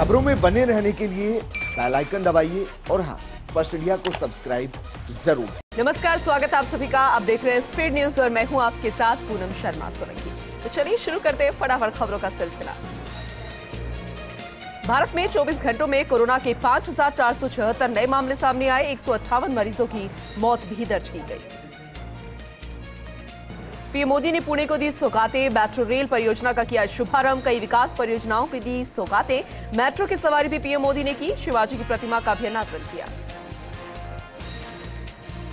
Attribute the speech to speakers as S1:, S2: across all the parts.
S1: खबरों में बने रहने के लिए बेल आइकन दबाइए और हाँ फ़र्स्ट इंडिया को सब्सक्राइब ज़रूर।
S2: नमस्कार, स्वागत आप सभी का। आप देख रहे हैं स्पीड न्यूज़ और मैं हूँ आपके साथ पूनम शर्मा सोलंकी तो चलिए शुरू करते हैं फटाफट खबरों का सिलसिला। भारत में 24 घंटों में कोरोना के पाँच नए मामले सामने आए। एक सौ अट्ठावन मरीजों की मौत भी दर्ज की गई। पीएम मोदी ने पुणे को दी सौगातें, मेट्रो रेल परियोजना का किया शुभारंभ, कई विकास परियोजनाओं की दी सौगातें। मेट्रो की सवारी भी पीएम मोदी ने की, शिवाजी की प्रतिमा का भी अनावरण किया।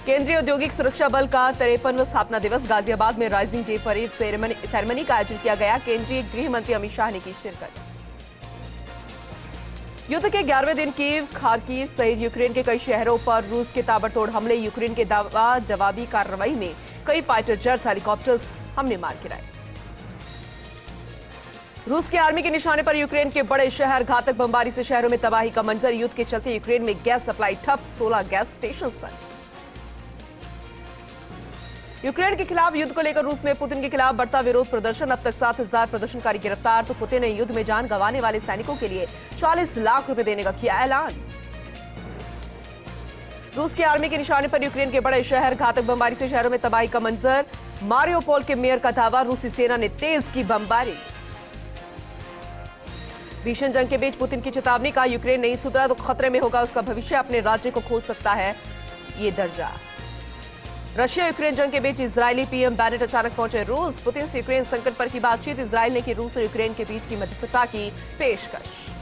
S2: केंद्रीय औद्योगिक सुरक्षा बल का तिरपनवा स्थापना दिवस गाजियाबाद में राइजिंग डे परेड सेरेमनी का आयोजन किया गया। केंद्रीय गृह मंत्री अमित शाह ने की शिरकत। युद्ध के ग्यारहवें दिन कीव, खारकीव सहित यूक्रेन के कई शहरों पर रूस के ताबड़तोड़ हमले। यूक्रेन के दावा जवाबी कार्रवाई में कई फाइटर जेट्स, हेलीकॉप्टर्स हमने मार गिराए रूस की आर्मी के निशाने पर यूक्रेन के बड़े शहर घातक बमबारी से शहरों में तबाही का मंजर, युद्ध के चलते यूक्रेन में गैस सप्लाई ठप 16 गैस स्टेशन पर। यूक्रेन के खिलाफ युद्ध को लेकर रूस में पुतिन के खिलाफ बढ़ता विरोध प्रदर्शन। अब तक सात हज़ार प्रदर्शनकारी गिरफ़्तार तो पुतिन ने युद्ध में जान गंवाने वाले सैनिकों के लिए 40 लाख रुपए देने का किया ऐलान। रूस की आर्मी के निशाने पर यूक्रेन के बड़े शहर घातक बमबारी से शहरों में तबाही का मंजर। मारियोपोल के मेयर का दावा, रूसी सेना ने तेज की बमबारी। भीषण जंग के बीच पुतिन की चेतावनी का यूक्रेन नहीं सुधरा तो खतरे में होगा, उसका भविष्य अपने राज्य को खो सकता है, ये दर्जा। रशिया यूक्रेन जंग के बीच इजरायली पीएम बैनेट अचानक पहुँचे रूस। पुतिन से यूक्रेन संकट पर की बातचीत इसराइल ने की रूस और यूक्रेन के बीच की मध्यस्थता की पेशकश।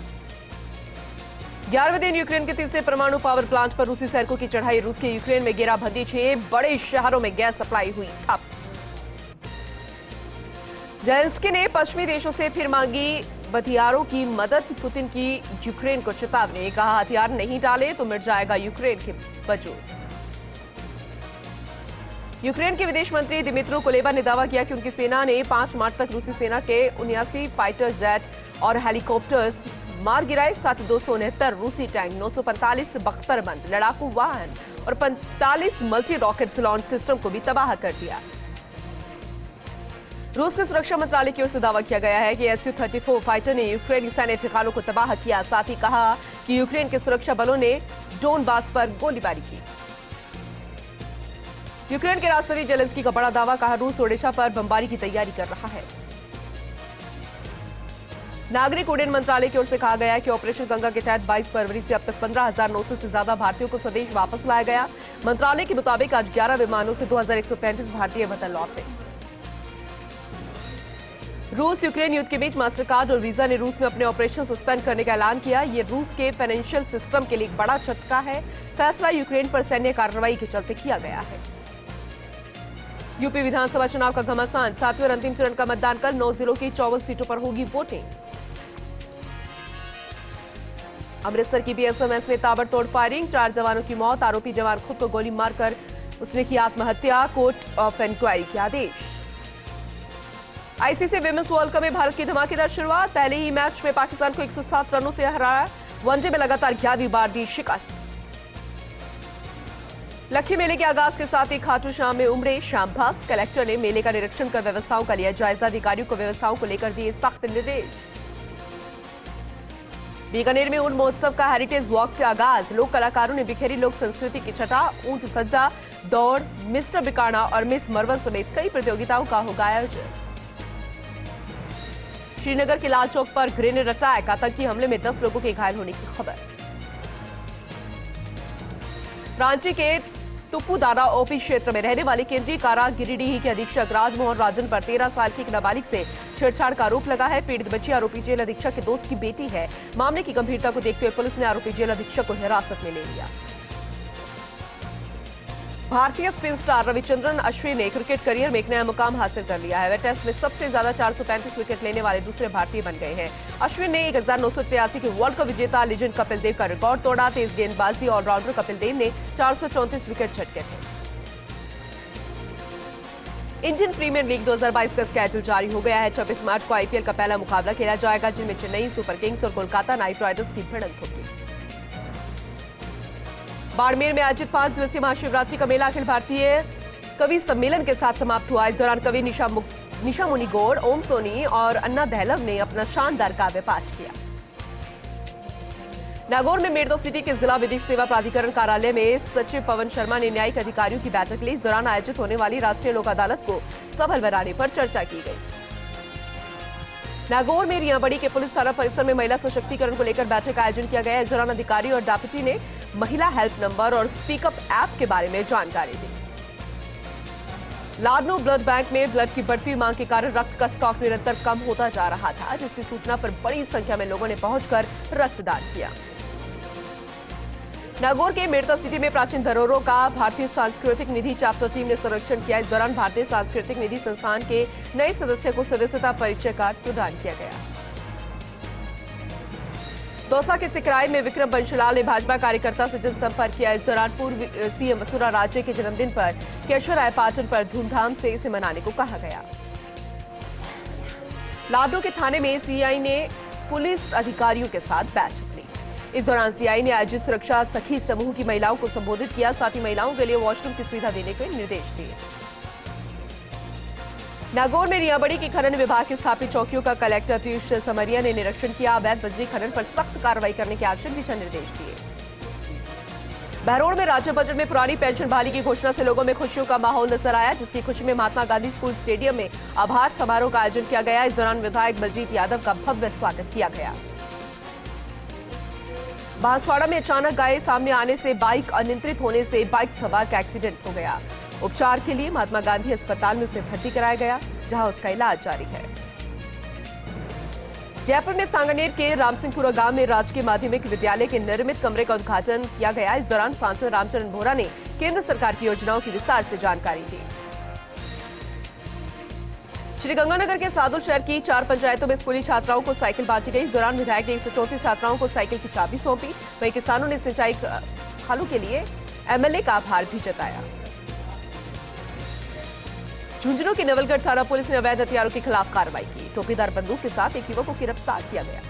S2: ग्यारहवें दिन यूक्रेन के तीसरे परमाणु पावर प्लांट पर रूसी सैनिकों की चढ़ाई। रूस के यूक्रेन में घेराबंदी छह बड़े शहरों में गैस सप्लाई हुई ठप। जेलेंस्की ने पश्चिमी देशों से फिर मांगी हथियारों की मदद। पुतिन की यूक्रेन को चेतावनी कहा, हथियार नहीं डाले तो मिट जाएगा यूक्रेन के वजूद यूक्रेन के विदेश मंत्री दिमित्रो कोलेबा ने दावा किया कि उनकी सेना ने 5 मार्च तक रूसी सेना के उन्यासी फाइटर जेट और हेलीकॉप्टर्स मार गिराए, साथ दो सौ उनहत्तर रूसी टैंक, नौ सौ पैंतालीस बख्तरबंद लड़ाकू वाहन और पैंतालीस मल्टी रॉकेट लॉन्च सिस्टम को भी तबाह कर दिया। रूस के सुरक्षा मंत्रालय की ओर से दावा किया गया है कि S U thirty four fighter ने यूक्रेनी सैन्य ठिकानों को तबाह किया, साथ ही कहा कि यूक्रेन के सुरक्षा बलों ने डोनबास पर गोलीबारी की। यूक्रेन के राष्ट्रपति जेलेंस्की का बड़ा दावा, कहा रूस ओडिशा पर बमबारी की तैयारी कर रहा है। नागरिक उड्डयन मंत्रालय की ओर से कहा गया कि ऑपरेशन गंगा के तहत 22 फरवरी से अब तक 15,900 से ज़्यादा भारतीयों को स्वदेश वापस लाया गया। मंत्रालय के मुताबिक आज 11 विमानों से 2,135 भारतीय वतन लौटे। रूस यूक्रेन युद्ध के बीच मास्टर कार्ड और वीज़ा ने रूस में अपने ऑपरेशन सस्पेंड करने का ऐलान किया। ये रूस के फाइनेंशियल सिस्टम के लिए एक बड़ा झटका है। फैसला यूक्रेन पर सैन्य कार्रवाई के चलते किया गया है। यूपी विधानसभा चुनाव का घमासान। सातवें और अंतिम चरण का मतदान कल नौ जिलों की चौवन सीटों पर होगी वोटिंग। अमृतसर की बीएसएमएस में ताबड़तोड़ फायरिंग चार जवानों की मौत, आरोपी जवान खुद को गोली मारकर उसने की आत्महत्या, कोर्ट ऑफ़ इंक्वायरी के आदेश। आईसीसी विमेंस वर्ल्ड कप में भारत की धमाकेदार शुरुआत। पहले ही मैच में पाकिस्तान को 107 रनों से हराया। वनडे में लगातार ग्यारहवीं बार दी शिकस्त। लखी मेले के आगाज़ के साथ ही खाटू शाम में उमड़े शाम भक्त। कलेक्टर ने मेले का निरीक्षण कर व्यवस्थाओं का लिया जायजा। अधिकारियों को व्यवस्थाओं को लेकर दिए सख्त निर्देश। बीकानेर में ऊँट महोत्सव का हेरिटेज वॉक से आगाज़। लोक कलाकारों ने बिखेरी लोक संस्कृति की छटा, ऊँट सज्जा, दौड़, मिस्टर बिकाना और मिस मरवन समेत कई प्रतियोगिताओं का होगा आयोजन। श्रीनगर के लाल चौक पर ग्रेनेड अटैक, आतंकी हमले में 10 लोगों के घायल होने की खबर। रांची के टुप्पूदाना ओपी क्षेत्र में रहने वाले केंद्रीय कारा गिरिडीह के अधीक्षक राजमोहन राजन पर तेरह साल की एक नाबालिग से छेड़छाड़ का आरोप लगा है। पीड़ित बच्ची आरोपी जेल अधीक्षक के दोस्त की बेटी है। मामले की गंभीरता को देखते हुए पुलिस ने आरोपी जेल अधीक्षक को हिरासत में ले लिया। भारतीय स्पिन स्टार रविचंद्रन अश्विन ने क्रिकेट करियर में एक नया मुकाम हासिल कर लिया है। वह टेस्ट में सबसे ज़्यादा 435 विकेट लेने वाले दूसरे भारतीय बन गए हैं। अश्विन ने एक हज़ार नौ सौ तिरासी के वर्ल्ड कप विजेता लिजेंड कपिल देव का रिकॉर्ड तोड़ा। तेज गेंदबाजी ऑलराउंडर कपिल देव ने चार विकेट झटके थे। इंडियन प्रीमियर लीग 2022 का स्केड्यूल जारी हो गया है। 26 मार्च को आईपीएल का पहला मुकाबला खेला जाएगा, जिनमें चेन्नई सुपर किंग्स और कोलकाता नाइट राइडर्स की भिड़ंत होगी। बाड़मेर में आयोजित पाँच दिवसीय महाशिवरात्रि का मेला अखिल भारतीय कवि सम्मेलन के साथ समाप्त हुआ। इस दौरान कवि निशा निशा मुनि गौड़, ओम सोनी और अन्ना दहलव ने अपना शानदार काव्य पाठ किया। नागौर में मेरदो सिटी के जिला विधिक सेवा प्राधिकरण कार्यालय में सचिव पवन शर्मा ने न्यायिक अधिकारियों की बैठक ली। इस दौरान आयोजित होने वाली राष्ट्रीय लोक अदालत को सफल बनाने पर चर्चा की गई। नागौर में रियाबड़ी के पुलिस थाना परिसर में महिला सशक्तिकरण को लेकर बैठक का आयोजन किया गया। इस दौरान अधिकारी और डापटी ने महिला हेल्प नंबर और स्पीकअप ऐप के बारे में जानकारी दी। लाडनो ब्लड बैंक में ब्लड की बढ़ती मांग के कारण रक्त का स्टॉक निरंतर कम होता जा रहा था, जिसकी सूचना पर बड़ी संख्या में लोगों ने पहुंचकर रक्तदान किया। नागौर के मेड़ता सिटी में प्राचीन धरोहरों का भारतीय सांस्कृतिक निधि चैप्टर टीम ने संरक्षण किया। इस दौरान भारतीय सांस्कृतिक निधि संस्थान के नए सदस्य को सदस्यता परिचय कार्ड प्रदान किया गया। दौसा के सिकराई में विक्रम बंशलाल ने भाजपा कार्यकर्ता से जनसंपर्क किया। इस दौरान पूर्व सीएम वसुरा राजे के जन्मदिन पर केशव राय पाटन पर धूमधाम से इसे मनाने को कहा गया। लाडो के थाने में सीआई ने पुलिस अधिकारियों के साथ बैठक ली। इस दौरान सीआई ने आयोजित सुरक्षा सखी समूह की महिलाओं को संबोधित किया। साथ ही महिलाओं के लिए वॉशरूम की सुविधा देने के निर्देश दिए। नागौर में रियाबड़ी की खनन विभाग की स्थापित चौकियों का कलेक्टर पीयूष समरिया ने निरीक्षण किया। अवैध बजरी खनन पर सख्त कार्रवाई करने के आवश्यक दिशा निर्देश दिए। बहरोड़ में राज्य बजट में पुरानी पेंशन बहाली की घोषणा से लोगों में खुशियों का माहौल नज़र आया, जिसकी खुशी में महात्मा गांधी स्कूल स्टेडियम में आभार समारोह का आयोजन किया गया। इस दौरान विधायक बलजीत यादव का भव्य स्वागत किया गया। बांसवाड़ा में अचानक गाय सामने आने से बाइक अनियंत्रित होने से बाइक सवार का एक्सीडेंट हो गया। उपचार के लिए महात्मा गांधी अस्पताल में उसे भर्ती कराया गया, जहाँ उसका इलाज जारी है। जयपुर में सांगनेर के रामसिंहपुरा गाँव में राजकीय माध्यमिक विद्यालय के निर्मित कमरे का उद्घाटन किया गया। इस दौरान सांसद रामचरण बोरा ने केंद्र सरकार की योजनाओं की विस्तार से जानकारी दी। श्रीगंगानगर के सादुल शहर की चार पंचायतों में स्कूली छात्राओं को साइकिल बांटी गई। इस दौरान विधायक ने एक छात्राओं को साइकिल की चाबी सौंपी। वहीं किसानों ने सिंचाई खालों के लिए एमएलए का आभार भी जताया। झुंझुनू की नवलगढ़ थाना पुलिस ने अवैध हथियारों के खिलाफ कार्रवाई की। टोपीदार बंदूक के साथ एक युवक को गिरफ़्तार किया गया।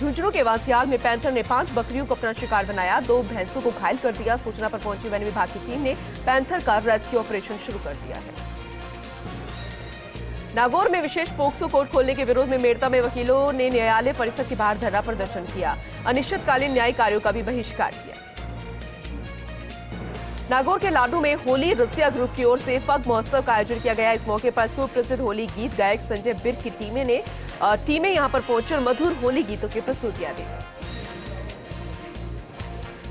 S2: झुंझुनू के वासियाल में पैंथर ने पाँच बकरियों को अपना शिकार बनाया। दो भैंसों को घायल कर दिया। सूचना पर पहुँची वन विभाग की टीम ने पैंथर का रेस्क्यू ऑपरेशन शुरू कर दिया है। नागौर में विशेष पोक्सो कोर्ट खोलने के विरोध में मेड़ता में वकीलों ने न्यायालय परिसर के बाहर धरना प्रदर्शन किया। अनिश्चितकालीन न्याय कार्यों का भी बहिष्कार किया। नागौर के लाडू में होली रसिया ग्रुप की ओर से फग महोत्सव का आयोजन किया गया। इस मौके पर सुप्रसिद्ध होली गीत गायक संजय बिर की टीमें ने टीमें यहाँ पर पहुंचकर मधुर होली गीतों की प्रस्तुतियाँ दी।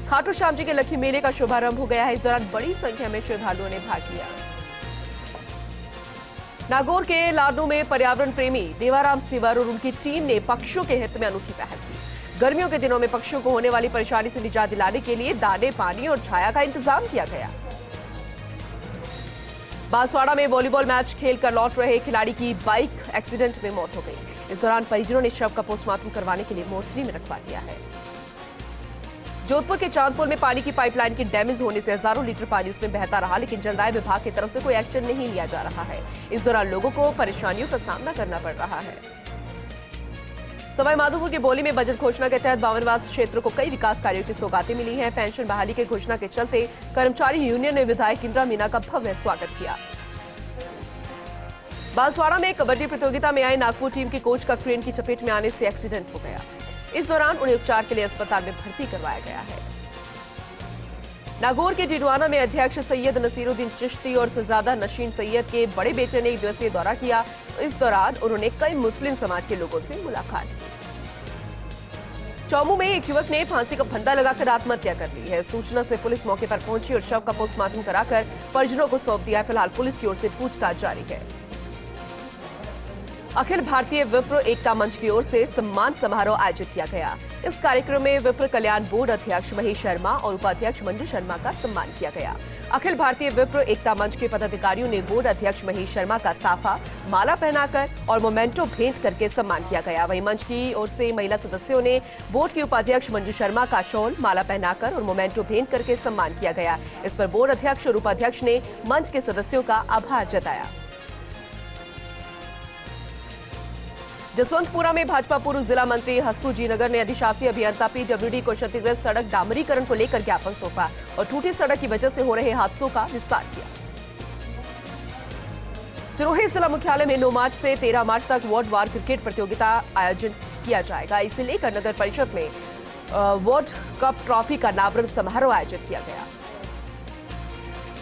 S2: खाटू श्याम जी के लक्ष्मी मेले का शुभारंभ हो गया है। इस दौरान बड़ी संख्या में श्रद्धालुओं ने भाग लिया। नागौर के लाडू में पर्यावरण प्रेमी देवाराम सिवर और उनकी टीम ने पक्षियों के हित में अनूठी पहल की। गर्मियों के दिनों में पक्षियों को होने वाली परेशानी से निजात दिलाने के लिए दाने, पानी और छाया का इंतज़ाम किया गया। बांसवाड़ा में वॉलीबॉल मैच खेलकर लौट रहे खिलाड़ी की बाइक एक्सीडेंट में मौत हो गई। इस दौरान परिजनों ने शव का पोस्टमार्टम करवाने के लिए मोर्चरी में रखवा दिया है। जोधपुर के चांदपुर में पानी की पाइपलाइन के डैमेज होने से हज़ारों लीटर पानी उसमें बहता रहा, लेकिन जलदाय विभाग की तरफ़ से कोई एक्शन नहीं लिया जा रहा है। इस दौरान लोगों को परेशानियों का सामना करना पड़ रहा है। सवाई माधोपुर के बोली में बजट घोषणा के तहत बावनवास क्षेत्र को कई विकास कार्यों की सौगातें मिली हैं। पेंशन बहाली के घोषणा के चलते कर्मचारी यूनियन ने विधायक इंदिरा मीना का भव्य स्वागत किया। बांसवाड़ा में कबड्डी प्रतियोगिता में आई नागपुर टीम के कोच का क्रेन की चपेट में आने से एक्सीडेंट हो गया। इस दौरान उन्हें उपचार के लिए अस्पताल में भर्ती करवाया गया है। नागौर के डिडवाना में अध्यक्ष सैयद नसीरुद्दीन चिश्ती और सजादा नशीन सैयद के बड़े बेटे ने एक दिवसीय दौरा किया। इस दौरान उन्होंने कई मुस्लिम समाज के लोगों से मुलाकात की। चौमू में एक युवक ने फांसी का फंदा लगाकर आत्महत्या कर ली है। सूचना से पुलिस मौके पर पहुँची और शव का पोस्टमार्टम कराकर परिजनों को सौंप दिया फ़िलहाल पुलिस की ओर से पूछताछ जारी है। अखिल भारतीय विप्र एकता मंच की ओर से सम्मान समारोह आयोजित किया गया। इस कार्यक्रम में विप्र कल्याण बोर्ड अध्यक्ष महेश शर्मा और उपाध्यक्ष मंजू शर्मा का सम्मान किया गया। अखिल भारतीय विप्र एकता मंच के पदाधिकारियों ने बोर्ड अध्यक्ष महेश शर्मा का साफा, माला पहनाकर और मोमेंटो भेंट करके सम्मान किया गया। वहीं मंच की ओर से महिला सदस्यों ने बोर्ड के उपाध्यक्ष मंजू शर्मा का शॉल, माला पहनाकर और मोमेंटो भेंट करके सम्मान किया गया। इस पर बोर्ड अध्यक्ष और उपाध्यक्ष ने मंच के सदस्यों का आभार जताया। जसवंतपुरा में भाजपा पूर्व जिला मंत्री हस्तु जी नगर ने अधिशासी अभियंता पीडब्ल्यूडी को क्षतिग्रस्त सड़क डामरीकरण को लेकर ज्ञापन सौंपा और टूटी सड़क की वजह से हो रहे हादसों का विस्तार किया। सिरोही जिला मुख्यालय में 9 मार्च से 13 मार्च तक वार्ड वार क्रिकेट प्रतियोगिता आयोजन किया जाएगा। इसे लेकर नगर परिषद में वर्ल्ड कप ट्रॉफी का नावरण समारोह आयोजित किया गया।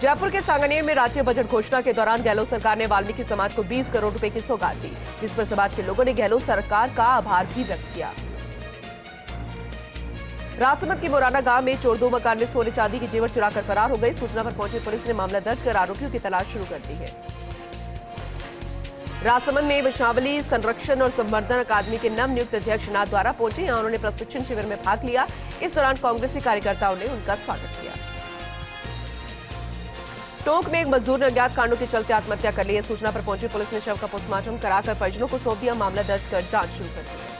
S2: जयपुर के सांगनेर में राज्य बजट घोषणा के दौरान गहलोत सरकार ने वाल्मीकि समाज को 20 करोड़ रुपए की सौगात दी, जिस पर समाज के लोगों ने गहलोत सरकार का आभार भी व्यक्त किया। राजसमंद के मोराना गाँव में चोर दो मकान में सोने चांदी की जेवर चुराकर फरार हो गई। सूचना पर पहुँची पुलिस ने मामला दर्ज कर आरोपियों की तलाश शुरू कर दी है। राजसमंद में वैशावली संरक्षण और संवर्धन अकादमी के नव नियुक्त अध्यक्ष नाथ द्वारा पहुँचे। यहाँ उन्होंने प्रशिक्षण शिविर में भाग लिया। इस दौरान कांग्रेसी कार्यकर्ताओं ने उनका स्वागत किया। टोंक में एक मजदूर ने अज्ञात कांडों के चलते आत्महत्या कर ली। है सूचना पर पहुँची पुलिस ने शव का पोस्टमार्टम कराकर परिजनों को सौंप दिया। मामला दर्ज कर जाँच शुरू कर दी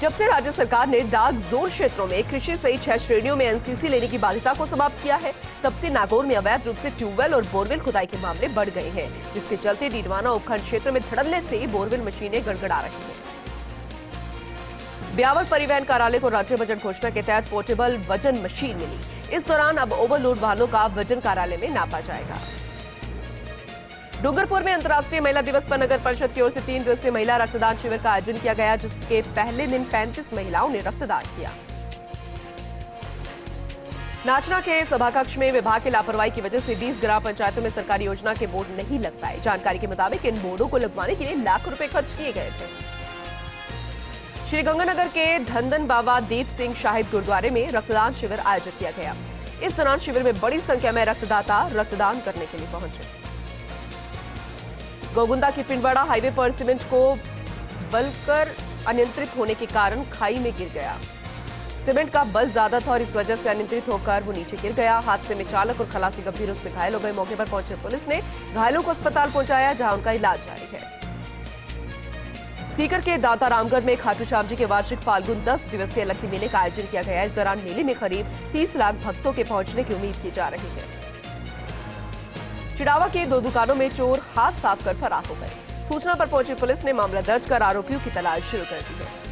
S2: जब से राज्य सरकार ने डार्क जोन क्षेत्रों में कृषि सहित छह श्रेणियों में एनसीसी लेने की बाध्यता को समाप्त किया है, तब से नागौर में अवैध रूप से ट्यूबवेल और बोरवेल खुदाई के मामले बढ़ गए हैं। जिसके चलते डीडवाना उपखंड क्षेत्र में धड़ल्ले से बोरवेल मशीनें गड़गड़ा रही हैं। ब्यावर परिवहन कार्यालय को राज्य बजट घोषणा के तहत पोर्टेबल वज़न मशीन मिली। इस दौरान अब ओवरलोड वाहनों का वज़न कार्यालय में नापा जाएगा। डूंगरपुर में अंतर्राष्ट्रीय महिला दिवस पर नगर परिषद की ओर से तीन दिवसीय महिला रक्तदान शिविर का आयोजन किया गया, जिसके पहले दिन 35 महिलाओं ने रक्तदान किया। नाचना के सभाकक्ष में विभाग की लापरवाही की वजह से 20 ग्राम पंचायतों में सरकारी योजना के बोर्ड नहीं लग पाए। जानकारी के मुताबिक इन बोर्डों को लगवाने के लिए लाख रुपए खर्च किए गए थे। श्रीगंगानगर के धंधन बाबा दीप सिंह शाहिद गुरुद्वारे में रक्तदान शिविर आयोजित किया गया। इस दौरान शिविर में बड़ी संख्या में रक्तदाता रक्तदान करने के लिए पहुँचे। गोगुंदा के पिंडवाड़ा हाईवे पर सीमेंट को बलकर अनियंत्रित होने के कारण खाई में गिर गया। सीमेंट का बल ज़्यादा था और इस वजह से अनियंत्रित होकर वो नीचे गिर गया। हादसे में चालक और खलासी गंभीर रूप से घायल हो गए। मौके पर पहुँचे पुलिस ने घायलों को अस्पताल पहुँचाया, जहाँ उनका इलाज जारी है। सीकर के दाता रामगढ़ में खाटू श्याम जी के वार्षिक फाल्गुन 10 दिवसीय लक्की मेले का आयोजन किया गया। इस दौरान मेले में करीब 30 लाख भक्तों के पहुँचने की उम्मीद की जा रही है। चिड़ावा के दो दुकानों में चोर हाथ साफ़ कर फरार हो गए। सूचना पर पहुँची पुलिस ने मामला दर्ज कर आरोपियों की तलाश शुरू कर दी है।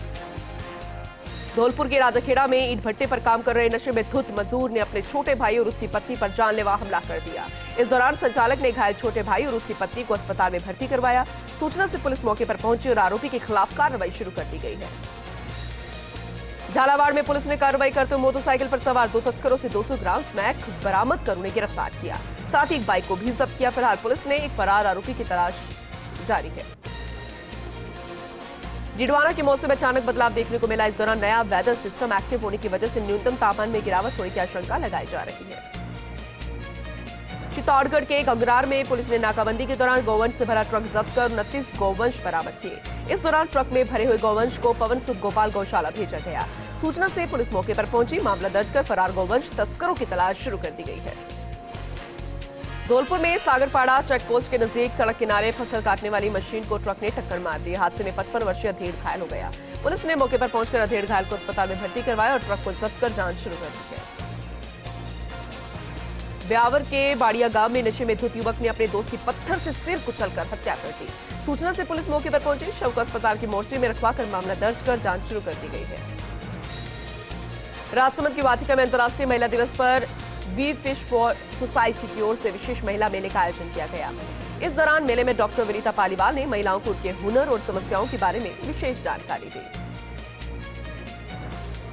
S2: धौलपुर के राजाखेड़ा में ईट भट्टे पर काम कर रहे नशे में धुत मजदूर ने अपने छोटे भाई और उसकी पत्नी पर जानलेवा हमला कर दिया। इस दौरान संचालक ने घायल छोटे भाई और उसकी पत्नी को अस्पताल में भर्ती करवाया। सूचना से पुलिस मौके पर पहुँची और आरोपी के खिलाफ कार्रवाई शुरू कर दी गई है। झालावाड़ में पुलिस ने कार्रवाई करते हुए मोटरसाइकिल पर सवार दो तस्करों से 200 ग्राम स्मैक बरामद कर उन्हें गिरफ़्तार किया। साथ ही एक बाइक को भी जब्त किया। फ़िलहाल पुलिस ने एक फरार आरोपी की तलाश जारी है। डिडवाना के मौसम में अचानक बदलाव देखने को मिला। इस दौरान नया वेदर सिस्टम एक्टिव होने की वजह से न्यूनतम तापमान में गिरावट होने की आशंका लगाई जा रही है। चित्तौड़गढ़ के गंगरार में पुलिस ने नाकाबंदी के दौरान गौवंश से भरा ट्रक जब्त कर उनतीस गौवंश बरामद किए। इस दौरान ट्रक में भरे हुए गौवंश को पवन सुख गोपाल गौशाला भेजा गया। सूचना से पुलिस मौके पर पहुँची। मामला दर्ज कर फरार गौवंश तस्करों की तलाश शुरू कर दी गई है। धौलपुर में सागरपाड़ा चेक पोस्ट के नज़दीक सड़क किनारे फ़सल काटने वाली मशीन को ट्रक ने टक्कर मार दी। हादसे में पचपन वर्षीय अधेड़ घायल हो गया। पुलिस ने मौके पर पहुंचकर अधेड़ घायल को अस्पताल में भर्ती करवाया और ट्रक को जब्त कर जाँच शुरू कर दी है। ब्यावर के बाड़िया गाँव में नशे में धुत युवक ने अपने दोस्त की पत्थर से सिर कुचलकर हत्या कर दी। सूचना से पुलिस मौके पर पहुँची। शव को अस्पताल की मोर्चे में रखवाकर मामला दर्ज कर जाँच शुरू कर दी गई है। राजसमंद की वाटिका में अंतर्राष्ट्रीय महिला दिवस पर वी फ़िश फॉर सोसाइटी की ओर से विशेष महिला मेले का आयोजन किया गया। इस दौरान मेले में डॉक्टर विनीता पालीवाल ने महिलाओं को उनके हुनर और समस्याओं के बारे में विशेष जानकारी दी।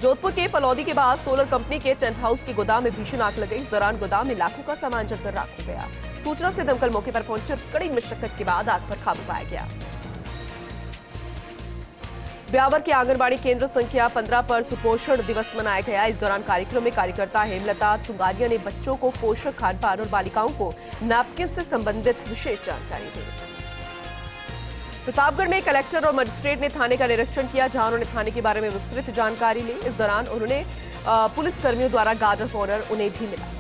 S2: जोधपुर के फलौदी के बाद सोलर कंपनी के टेंट हाउस के गोदाम में भीषण आग लग गई। इस दौरान गोदाम में लाखों का सामान जलकर राख हो गया। सूचना से दमकल मौके पर पहुँचे और कड़ी मशक्कत के बाद आग पर काबू पाया गया। ब्यावर के आंगनबाड़ी केंद्र संख्या 15 पर सुपोषण दिवस मनाया गया। इस दौरान कार्यक्रम में कार्यकर्ता हेमलता तुंगारिया ने बच्चों को पोषक खान पान और बालिकाओं को नैपकिन से संबंधित विशेष जानकारी दी। प्रतापगढ़ में कलेक्टर और मजिस्ट्रेट ने थाने का निरीक्षण किया, जहाँ उन्होंने थाने के बारे में विस्तृत जानकारी ली। इस दौरान उन्होंने पुलिसकर्मियों द्वारा गार्ड ऑफ़ ऑनर उन्हें भी मिला।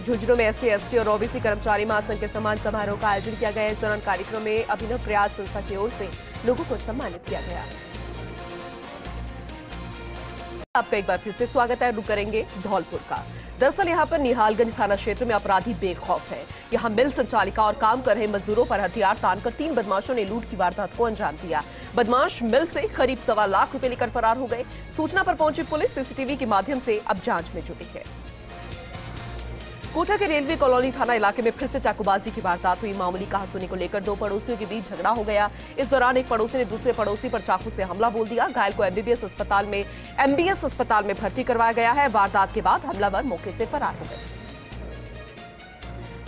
S2: झुंझुनू में एससी एसटी और ओबीसी कर्मचारी महासंघ के सम्मान समारोह का आयोजन किया गया। इस दौरान कार्यक्रम में अभिनव प्रयास संस्था की ओर से लोगों को सम्मानित किया गया। आपका एक बार फिर से स्वागत है। रुक करेंगे धौलपुर का। दरअसल यहाँ पर निहालगंज थाना क्षेत्र में अपराधी बेखौफ है। यहाँ मिल संचालिका और काम कर रहे मजदूरों पर हथियार तानकर तीन बदमाशों ने लूट की वारदात को अंजाम दिया। बदमाश मिल से करीब सवा लाख रुपए लेकर फरार हो गए। सूचना पर पहुँची पुलिस, सीसीटीवी के माध्यम से अब जाँच में जुटी है। कोटा के रेलवे कॉलोनी थाना इलाके में फिर से चाकूबाजी की वारदात हुई। मामूली कहासुनी को लेकर दो पड़ोसियों के बीच झगड़ा हो गया। इस दौरान एक पड़ोसी ने दूसरे पड़ोसी पर चाकू से हमला बोल दिया। घायल को एमबीबीएस अस्पताल में एमबीएस अस्पताल में भर्ती करवाया गया है। वारदात के बाद हमलावर मौके से फरार हो गए।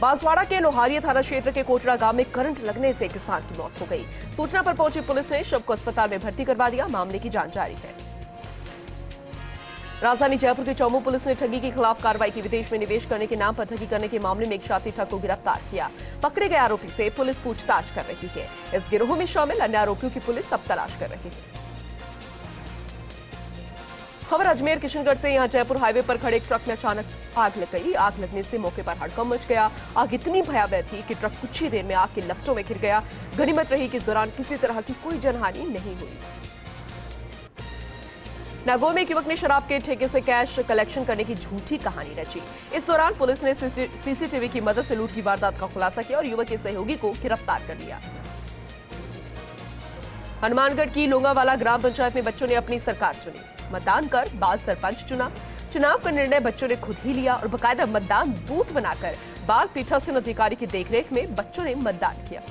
S2: बांसवाड़ा के लोहारिया थाना क्षेत्र के कोटरा गाँव में करंट लगने से किसान की मौत हो गई। सूचना पर पहुँची पुलिस ने शव को अस्पताल में भर्ती करवा दिया। मामले की जाँच जारी है। राजधानी जयपुर की चौमू पुलिस ने ठगी के खिलाफ कार्रवाई की। विदेश में निवेश करने के नाम पर ठगी करने के मामले में एक शाती ठग को गिरफ़्तार किया। पकड़े गए आरोपी से पुलिस पूछताछ कर रही है। इस गिरोह में शामिल अन्य आरोपियों की पुलिस अब तलाश कर रही है। खबर अजमेर, किशनगढ़ से यहाँ जयपुर हाईवे पर खड़े एक ट्रक में अचानक आग लग गई। आग लगने से मौके पर हड़कंप मच गया। आग इतनी भयावह थी कि ट्रक कुछ ही देर में आग के लपटों में घिर गया। गनीमत रही कि इस दौरान किसी तरह की कोई जनहानि नहीं हुई। नागौर में एक युवक ने शराब के ठेके से कैश कलेक्शन करने की झूठी कहानी रची। इस दौरान पुलिस ने सीसीटीवी की मदद से लूट की वारदात का खुलासा किया और युवक के सहयोगी को गिरफ़्तार कर लिया। हनुमानगढ़ की लोंगावाला ग्राम पंचायत में बच्चों ने अपनी सरकार चुनी। मतदान कर बाल सरपंच चुना। चुनाव का निर्णय बच्चों ने खुद ही लिया और बकायदा मतदान बूथ बनाकर बाल पीठासीन अधिकारी की देखरेख में बच्चों ने मतदान किया।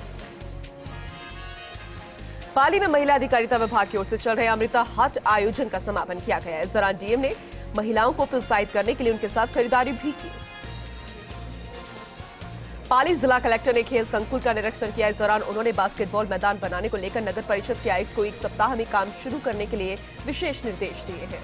S2: पाली में महिला अधिकारिता विभाग की ओर से चल रहे अमृता हट आयोजन का समापन किया गया इस दौरान डीएम ने महिलाओं को प्रोत्साहित करने के लिए उनके साथ खरीदारी भी की। पाली जिला कलेक्टर ने खेल संकुल का निरीक्षण किया। इस दौरान उन्होंने बास्केटबॉल मैदान बनाने को लेकर नगर परिषद के आयुक्त को एक सप्ताह में काम शुरू करने के लिए विशेष निर्देश दिए हैं।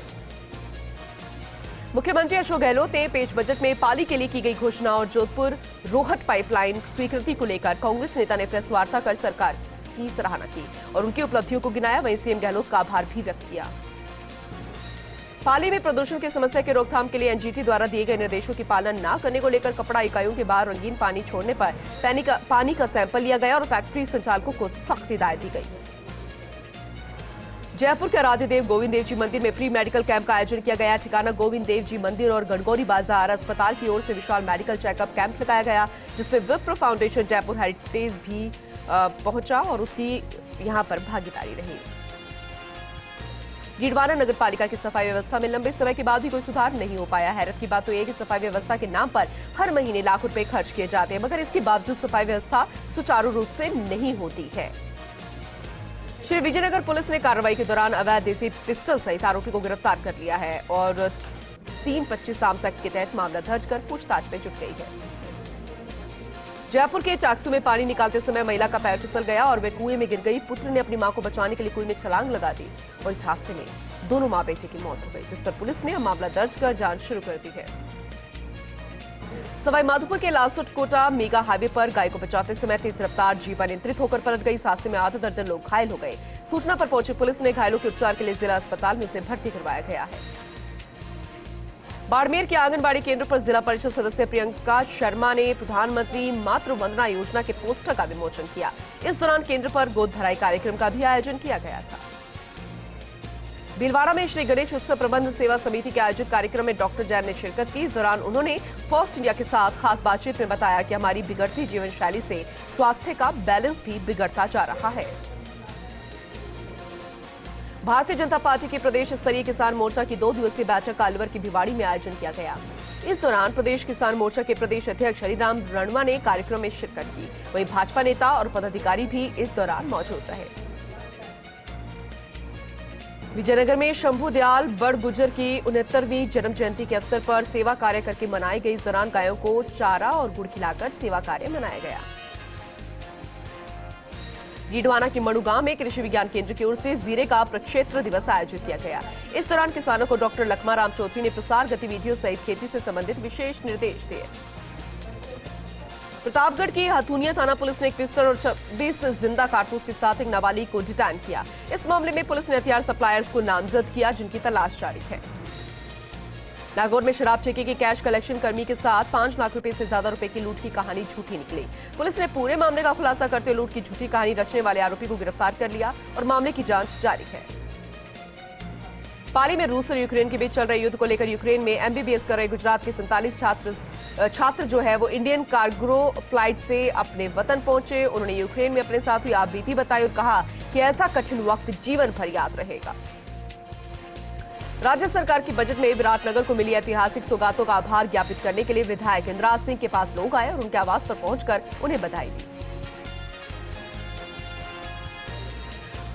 S2: मुख्यमंत्री अशोक गहलोत ने पेश बजट में पाली के लिए की गई घोषणा और जोधपुर रोहट पाइपलाइन स्वीकृति को लेकर कांग्रेस नेता ने प्रेस वार्ता कर सरकार की सराहना की और उनकी उपलब्धियों को गिनाया। वहीं सीएम गहलोत का आभार भी व्यक्त किया। पाली में प्रदूषण की समस्या के रोकथाम के लिए एनजीटी द्वारा दिए गए निर्देशों की पालन न करने को लेकर कपड़ा इकाइयों के बाहर रंगीन पानी छोड़ने पर पानी का, पानी का सैंपल लिया गया और फैक्ट्री संचालकों को सख्त हिदायत दी गई। जयपुर के आराध्य देव गोविंद देव जी मंदिर में फ्री मेडिकल कैंप का आयोजन किया गया। ठिकाना गोविंद देव जी मंदिर और गणगौरी बाज़ार अस्पताल की ओर से विशाल मेडिकल चेकअप कैंप लगाया गया जिसमें विप्र फाउंडेशन जयपुर हेरिटेज भी पहुँचा और उसकी यहाँ पर भागीदारी रही। डीडवाना नगर पालिका की सफ़ाई व्यवस्था में लंबे समय के बाद भी कोई सुधार नहीं हो पाया। हैरत की बात तो यह सफ़ाई व्यवस्था के नाम पर हर महीने लाख रुपए खर्च किए जाते हैं, मगर इसके बावजूद सफ़ाई व्यवस्था सुचारू रूप से नहीं होती है। श्री विजयनगर पुलिस ने कार्रवाई के दौरान अवैध देसी पिस्टल सहित आरोपी को गिरफ़्तार कर लिया है और तीन पच्चीस एक्ट के तहत मामला दर्ज कर पूछताछ में जुट गई है। जयपुर के चाकसू में पानी निकालते समय महिला का पैर फिसल गया और वे कुएँ में गिर गई। पुत्र ने अपनी माँ को बचाने के लिए कुएँ में छलांग लगा दी और इस हादसे में दोनों माँ बेटे की मौत हो गई, जिस पर पुलिस ने मामला दर्ज कर जाँच शुरू कर दी है। सवाई माधोपुर के लालसोट कोटा मेगा हाईवे पर गाय को बचाते समय तेज रफ्तार जीप अनियंत्रित होकर पलट गई। इस हादसे में आधा दर्जन लोग घायल हो गए। सूचना पर पहुँची पुलिस ने घायलों के उपचार के लिए जिला अस्पताल में उसे भर्ती करवाया गया है। बाड़मेर के आंगनबाड़ी केंद्र पर जिला परिषद सदस्य प्रियंका शर्मा ने प्रधानमंत्री मातृ वंदना योजना के पोस्टर का विमोचन किया। इस दौरान केंद्र पर गोद भराई कार्यक्रम का भी आयोजन किया गया था। भीलवाड़ा में श्री गणेश उत्सव प्रबंध सेवा समिति के आयोजित कार्यक्रम में डॉक्टर जैन ने शिरकत की। इस दौरान उन्होंने फ़र्स्ट इंडिया के साथ खास बातचीत में बताया कि हमारी बिगड़ती जीवन शैली से स्वास्थ्य का बैलेंस भी बिगड़ता जा रहा है। भारतीय जनता पार्टी के प्रदेश स्तरीय किसान मोर्चा की दो दिवसीय बैठक अलवर की भिवाड़ी में आयोजन किया गया। इस दौरान प्रदेश किसान मोर्चा के प्रदेश अध्यक्ष हरिराम रणवा ने कार्यक्रम में शिरकत की। वहीं भाजपा नेता और पदाधिकारी भी इस दौरान मौजूद रहे। विजयनगर में शंभू दयाल बड़ गुजर की उनहत्तरवीं जन्म जयंती के अवसर पर सेवा कार्य करके मनाई गई। इस दौरान गायों को चारा और गुड़ खिलाकर सेवा कार्य मनाया गया। डीडवाना के मणु गाँव में कृषि विज्ञान केंद्र की ओर से जीरे का प्रक्षेत्र दिवस आयोजित किया गया। इस दौरान किसानों को डॉक्टर लखमाराम चौधरी ने प्रसार गतिविधियों सहित खेती से संबंधित विशेष निर्देश दिए। प्रतापगढ़ की हथुनिया थाना पुलिस ने एक पिस्टल और 26 ज़िंदा कारतूस के साथ एक नाबालिग को डिटेन किया। इस मामले में पुलिस ने हथियार सप्लायर्स को नामजद किया, जिनकी तलाश जारी है। नागौर में शराब ठेके के कैश कलेक्शन कर्मी के साथ पाँच लाख रुपए से ज़्यादा रुपए की लूट की कहानी झूठी निकली। पुलिस ने पूरे मामले का खुलासा करते लूट की झूठी कहानी रचने वाले आरोपी को गिरफ़्तार कर लिया और मामले की जाँच जारी है। पाली में रूस और यूक्रेन के बीच चल रहे युद्ध को लेकर यूक्रेन में एमबीबीएस कर रहे गुजरात के सैंतालीस छात्र छात्र जो है वो इंडियन कार्गो फ़्लाइट से अपने वतन पहुँचे। उन्होंने यूक्रेन में अपने साथ हुई आप बीती बताई और कहा कि ऐसा कठिन वक्त जीवन भर याद रहेगा। राज्य सरकार की बजट में विराटनगर को मिली ऐतिहासिक सौगातों का आभार ज्ञापित करने के लिए विधायक इंदिराज सिंह के पास लोग आए और उनके आवास पर पहुंचकर उन्हें बधाई दी।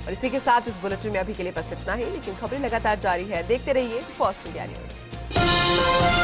S2: और इसी के साथ इस बुलेटिन में अभी के लिए बस इतना ही, लेकिन खबरें लगातार जारी है। देखते रहिए फ़र्स्ट इंडिया न्यूज़।